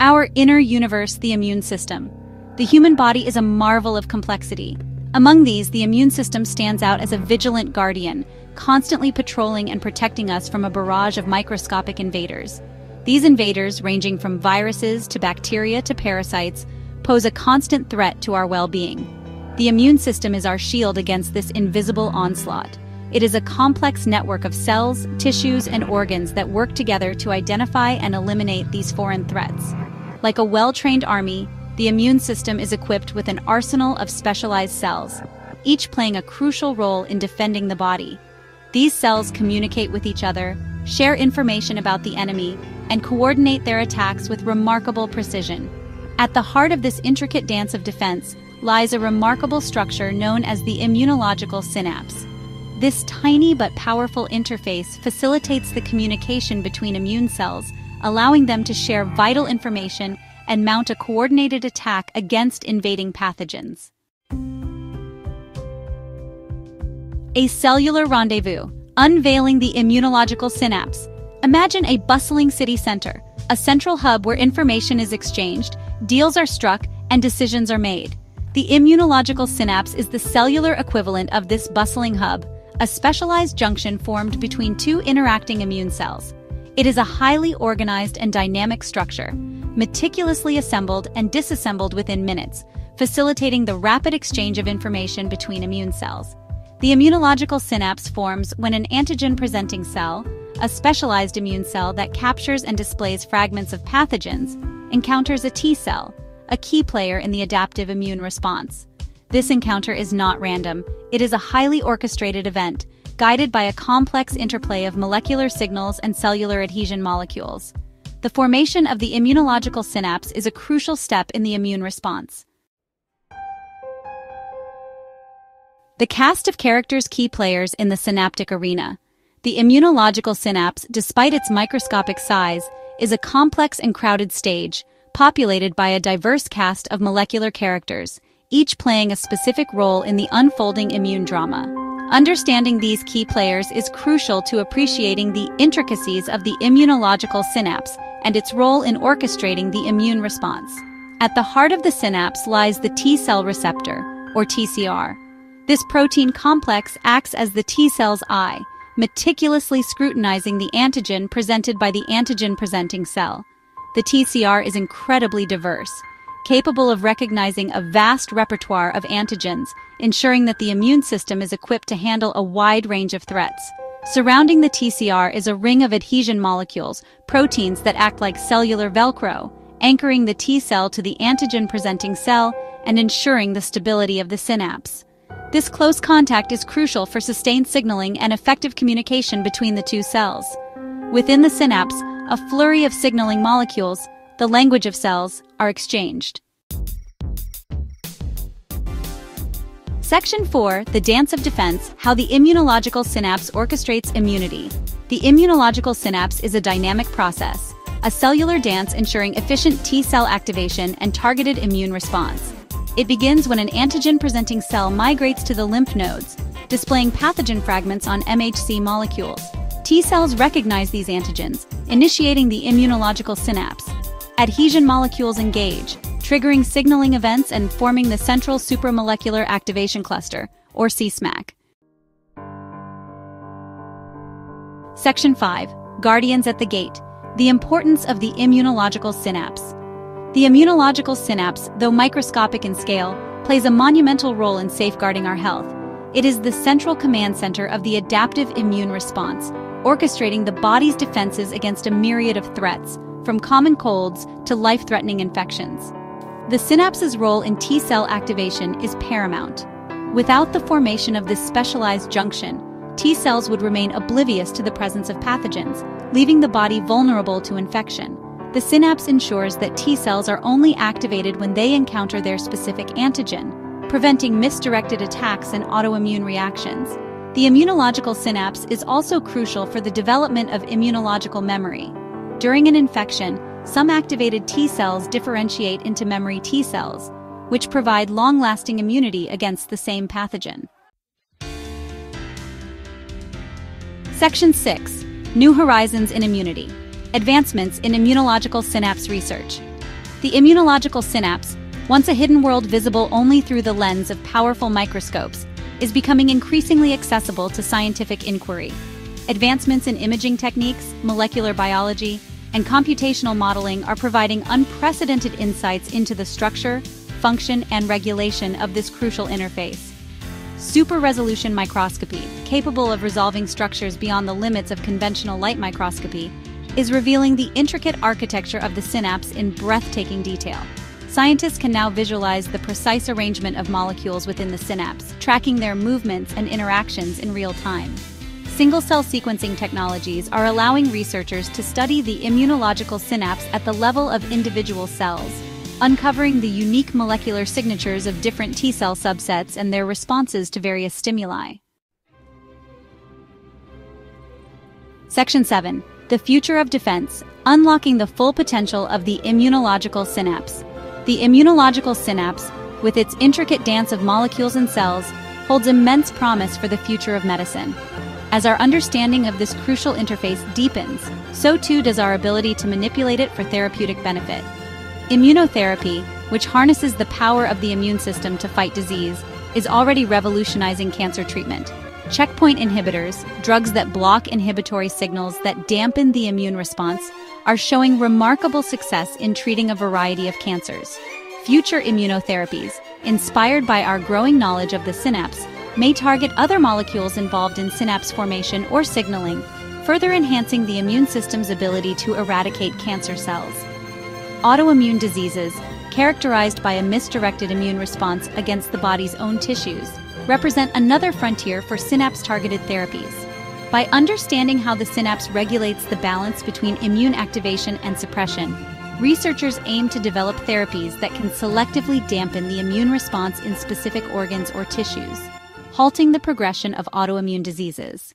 Our inner universe, the immune system. The human body is a marvel of complexity. Among these, the immune system stands out as a vigilant guardian, constantly patrolling and protecting us from a barrage of microscopic invaders. These invaders, ranging from viruses to bacteria to parasites, pose a constant threat to our well-being. The immune system is our shield against this invisible onslaught. It is a complex network of cells, tissues, and organs that work together to identify and eliminate these foreign threats. Like a well-trained army, the immune system is equipped with an arsenal of specialized cells, each playing a crucial role in defending the body. These cells communicate with each other, share information about the enemy, and coordinate their attacks with remarkable precision. At the heart of this intricate dance of defense lies a remarkable structure known as the immunological synapse. This tiny but powerful interface facilitates the communication between immune cells, allowing them to share vital information and mount a coordinated attack against invading pathogens. A cellular rendezvous, unveiling the immunological synapse. Imagine a bustling city center, a central hub where information is exchanged, deals are struck, and decisions are made. The immunological synapse is the cellular equivalent of this bustling hub, a specialized junction formed between two interacting immune cells. It is a highly organized and dynamic structure, meticulously assembled and disassembled within minutes, facilitating the rapid exchange of information between immune cells. The immunological synapse forms when an antigen-presenting cell, a specialized immune cell that captures and displays fragments of pathogens, encounters a T cell, a key player in the adaptive immune response. This encounter is not random. It is a highly orchestrated event, guided by a complex interplay of molecular signals and cellular adhesion molecules. The formation of the immunological synapse is a crucial step in the immune response. The cast of characters key players in the synaptic arena. The immunological synapse, despite its microscopic size, is a complex and crowded stage, populated by a diverse cast of molecular characters, each playing a specific role in the unfolding immune drama. Understanding these key players is crucial to appreciating the intricacies of the immunological synapse and its role in orchestrating the immune response. At the heart of the synapse lies the T cell receptor, or TCR. This protein complex acts as the T cell's eye, meticulously scrutinizing the antigen presented by the antigen-presenting cell. The TCR is incredibly diverse, capable of recognizing a vast repertoire of antigens, ensuring that the immune system is equipped to handle a wide range of threats. Surrounding the TCR is a ring of adhesion molecules, proteins that act like cellular Velcro, anchoring the T cell to the antigen-presenting cell and ensuring the stability of the synapse. This close contact is crucial for sustained signaling and effective communication between the two cells. Within the synapse, a flurry of signaling molecules, the language of cells, are exchanged. Section 4, The Dance of Defense, How the Immunological Synapse Orchestrates Immunity. The immunological synapse is a dynamic process, a cellular dance ensuring efficient T-cell activation and targeted immune response. It begins when an antigen-presenting cell migrates to the lymph nodes, displaying pathogen fragments on MHC molecules. T cells recognize these antigens, initiating the immunological synapse. Adhesion molecules engage, triggering signaling events and forming the Central Supramolecular Activation Cluster, or CSMAC. Section 5 Guardians at the Gate The Importance of the Immunological Synapse. The immunological synapse, though microscopic in scale, plays a monumental role in safeguarding our health. It is the central command center of the adaptive immune response, orchestrating the body's defenses against a myriad of threats, from common colds to life-threatening infections. The synapse's role in T-cell activation is paramount. Without the formation of this specialized junction, T cells would remain oblivious to the presence of pathogens, leaving the body vulnerable to infection. The synapse ensures that T cells are only activated when they encounter their specific antigen, preventing misdirected attacks and autoimmune reactions. The immunological synapse is also crucial for the development of immunological memory. During an infection, some activated T cells differentiate into memory T cells, which provide long-lasting immunity against the same pathogen. Section 6. New Horizons in Immunity. Advancements in Immunological Synapse Research. The immunological synapse, once a hidden world visible only through the lens of powerful microscopes, is becoming increasingly accessible to scientific inquiry. Advancements in imaging techniques, molecular biology, and computational modeling are providing unprecedented insights into the structure, function, and regulation of this crucial interface. Super-resolution microscopy, capable of resolving structures beyond the limits of conventional light microscopy, is revealing the intricate architecture of the synapse in breathtaking detail. Scientists can now visualize the precise arrangement of molecules within the synapse, tracking their movements and interactions in real time. Single-cell sequencing technologies are allowing researchers to study the immunological synapse at the level of individual cells, uncovering the unique molecular signatures of different T-cell subsets and their responses to various stimuli. Section 7. The Future of Defense, Unlocking the Full Potential of the Immunological Synapse. The immunological synapse, with its intricate dance of molecules and cells, holds immense promise for the future of medicine. As our understanding of this crucial interface deepens, so too does our ability to manipulate it for therapeutic benefit. Immunotherapy, which harnesses the power of the immune system to fight disease, is already revolutionizing cancer treatment. Checkpoint inhibitors, drugs that block inhibitory signals that dampen the immune response, are showing remarkable success in treating a variety of cancers. Future immunotherapies, inspired by our growing knowledge of the synapse, may target other molecules involved in synapse formation or signaling, further enhancing the immune system's ability to eradicate cancer cells. Autoimmune diseases, characterized by a misdirected immune response against the body's own tissues, represent another frontier for synapse-targeted therapies. By understanding how the synapse regulates the balance between immune activation and suppression, researchers aim to develop therapies that can selectively dampen the immune response in specific organs or tissues halting the progression of autoimmune diseases.